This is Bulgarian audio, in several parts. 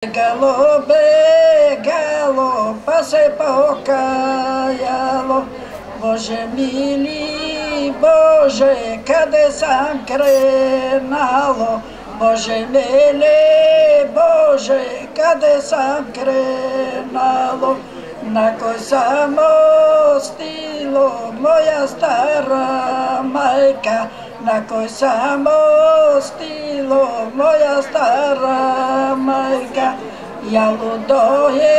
Galobe, begalo, pa se pa okajalo, Bože mili, Bože, kade sam krenalo, Bože mele, Bože, kade sam krenalo, na koj samo stilo moja stara majka, na koj samo stilo moja stara Yalu dohe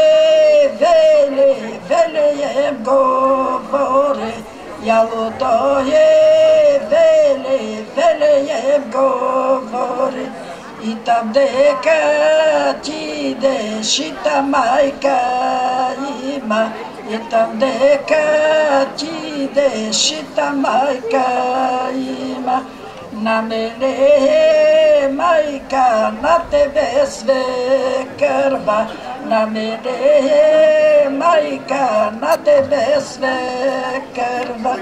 veli veliyem govore Yalu dohe veli veliyem govore İtam deka çide şita mayka ima. İtam deka çide şita mayka ima. Namelehe има. На тебе све кърва, на мене майка, на тебе све кърва.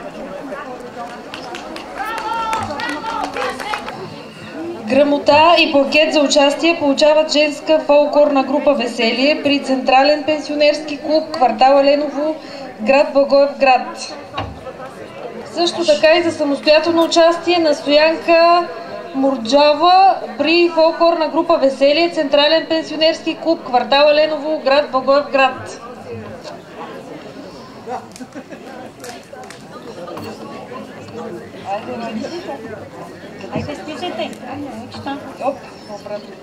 Грамота и пакет за участие получават женска фолклорна група Веселие при Централен пенсионерски клуб квартал Еленово, град Благоевград. Също така и за самостоятелно участие на Стоянка Мурджава при фолклорна група Веселие, Централен пенсионерски клуб квартал Еленово, град Благоевград. Айде стичайте. Оп, обратно.